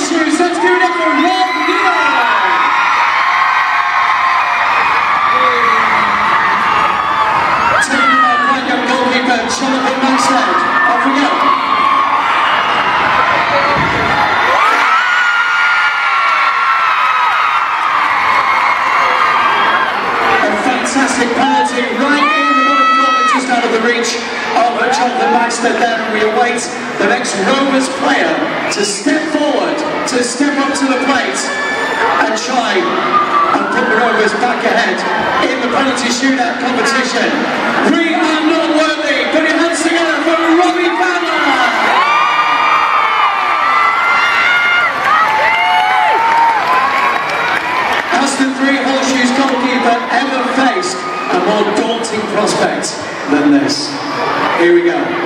horseshoes. Let's give it up for Rob Neal. Goalkeeper, Jonathan. Off we go. A fantastic penalty right in just out of the reach of Jonathan Maxted there, and we await the next Rovers player to step Rovers back ahead in the penalty shootout competition. We are not worthy. Put your hands together for Robbie Fowler. Has the three horseshoes goalkeeper ever faced a more daunting prospect than this? Here we go.